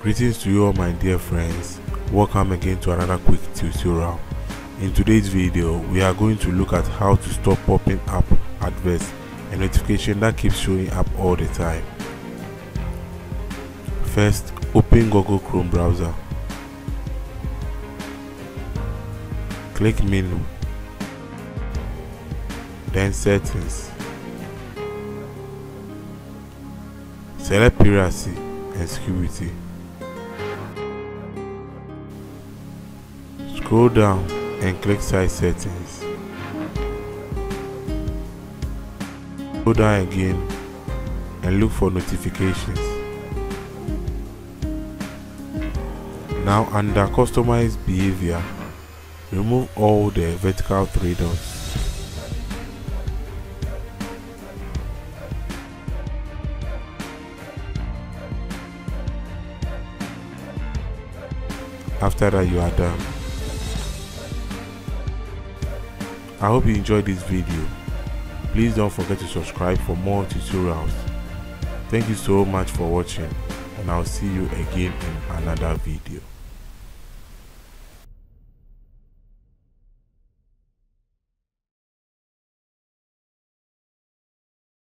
Greetings to you all my dear friends, welcome again to another quick tutorial. In today's video, we are going to look at how to stop popping up adverts and notification that keeps showing up all the time. First, open Google Chrome browser. Click menu, then settings. Select privacy and security. Scroll down and click site settings. Go down again and look for notifications. Now under customize behavior, remove all the vertical three dots. After that you are done. I hope you enjoyed this video. Please don't forget to subscribe for more tutorials. Thank you so much for watching and I'll see you again in another video.